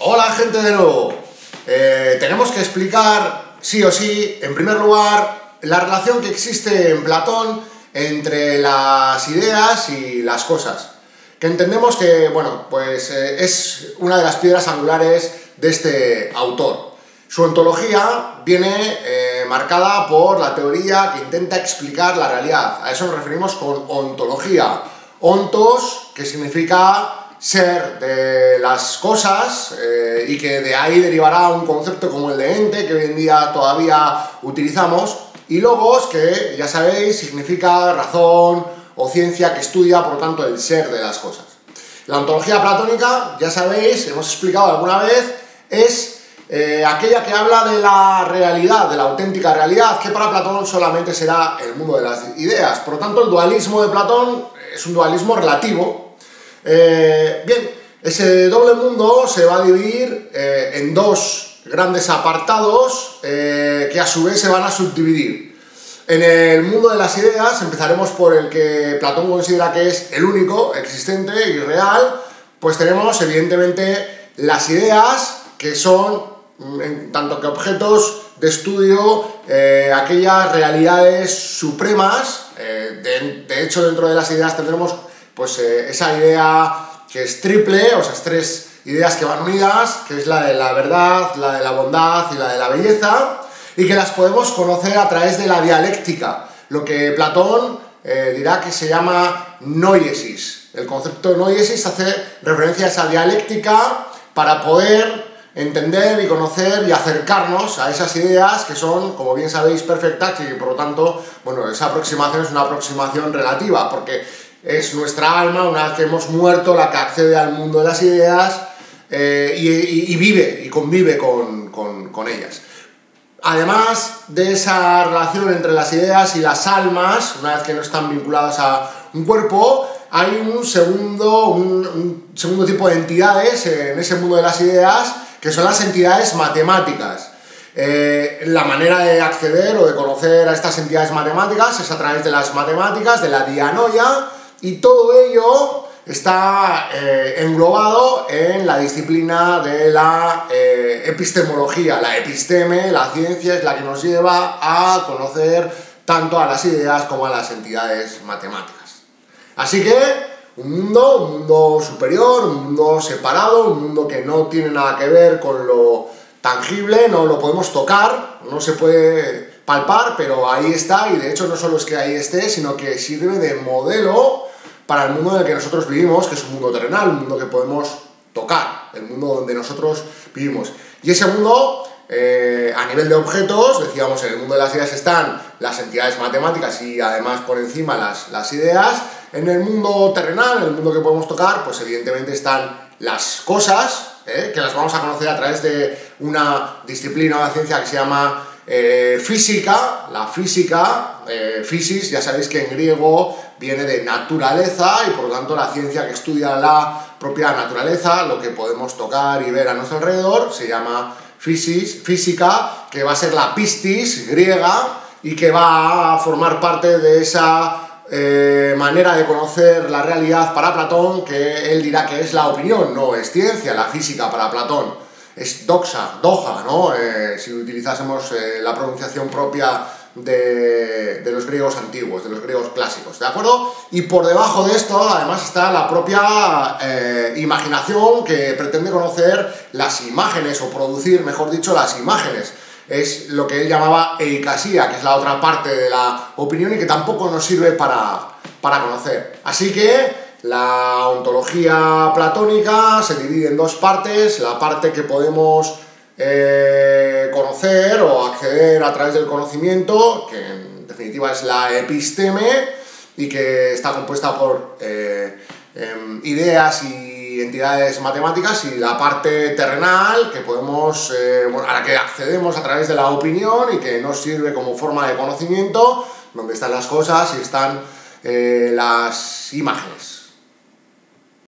Hola gente de nuevo. Eh, tenemos que explicar, sí o sí, en primer lugar, la relación que existe en Platón entre las ideas y las cosas. Que entendemos que, bueno, pues eh, es una de las piedras angulares de este autor. Su ontología viene eh, marcada por la teoría que intenta explicar la realidad. A eso nos referimos con ontología. Ontos, que significa ser de las cosas eh, y que de ahí derivará un concepto como el de ente que hoy en día todavía utilizamos y logos que ya sabéis significa razón o ciencia que estudia por lo tanto el ser de las cosas. La ontología platónica, ya sabéis, hemos explicado alguna vez, es eh, aquella que habla de la realidad, de la auténtica realidad, que para Platón solamente será el mundo de las ideas. Por lo tanto, el dualismo de Platón es un dualismo relativo, eh, bien, ese doble mundo se va a dividir eh, en dos grandes apartados eh, que a su vez se van a subdividir. En el mundo de las ideas empezaremos por el que Platón considera que es el único existente y real, pues tenemos evidentemente las ideas que son, mm, en tanto que objetos de estudio, aquellas realidades supremas, de hecho dentro de las ideas tendremos pues eh, esa idea que es triple, o sea, tres ideas que van unidas, que es la de la verdad, la de la bondad y la de la belleza, y que las podemos conocer a través de la dialéctica, lo que Platón eh, dirá que se llama noiesis. El concepto de noiesis hace referencia a esa dialéctica para poder entender y conocer y acercarnos a esas ideas que son, como bien sabéis, perfectas y por lo tanto, bueno, esa aproximación es una aproximación relativa, porque es nuestra alma, una vez que hemos muerto, la que accede al mundo de las ideas eh, y, vive y convive con, ellas. Además de esa relación entre las ideas y las almas, una vez que no están vinculadas a un cuerpo, hay un segundo, un, segundo tipo de entidades en ese mundo de las ideas, que son las entidades matemáticas. Eh, la manera de acceder o de conocer a estas entidades matemáticas es a través de las matemáticas, de la dianoia, y todo ello está eh, englobado en la disciplina de la eh, epistemología. La episteme, la ciencia, es la que nos lleva a conocer tanto a las ideas como a las entidades matemáticas. Así que un mundo, un mundo superior, un mundo separado, un mundo que no tiene nada que ver con lo tangible, no lo podemos tocar, no se puede palpar, pero ahí está y de hecho no solo es que ahí esté, sino que sirve de modelo para el mundo en el que nosotros vivimos, que es un mundo terrenal, un mundo que podemos tocar, el mundo donde nosotros vivimos. Y ese mundo, eh, a nivel de objetos, decíamos, en el mundo de las ideas están las entidades matemáticas y además por encima las, las ideas. En el mundo terrenal, en el mundo que podemos tocar, pues evidentemente están las cosas, eh, que las vamos a conocer a través de una disciplina o una ciencia que se llama eh, física, la física, eh, ya sabéis que en griego viene de naturaleza y por lo tanto la ciencia que estudia la propia naturaleza, lo que podemos tocar y ver a nuestro alrededor, se llama physis, física, que va a ser la pistis griega y que va a formar parte de esa eh, manera de conocer la realidad para Platón, que él dirá que es la opinión, no es ciencia, la física para Platón es doxa, doja, ¿no? Eh, si utilizásemos eh, la pronunciación propia de, los griegos antiguos, de los griegos clásicos, ¿de acuerdo? Y por debajo de esto, además, está la propia eh, imaginación que pretende conocer las imágenes, o producir, mejor dicho, las imágenes. Es lo que él llamaba eicasía, que es la otra parte de la opinión y que tampoco nos sirve para, para conocer. Así que la ontología platónica se divide en dos partes, la parte que podemos eh, conocer o acceder a través del conocimiento, que en definitiva es la episteme y que está compuesta por eh, em, ideas y entidades matemáticas y la parte terrenal que podemos, eh, a la que accedemos a través de la opinión y que nos sirve como forma de conocimiento, donde están las cosas y están las imágenes.